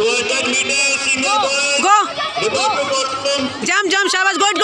200 meters, single boys. Go. Report to courtroom. Jump, jump, Shabas. Good,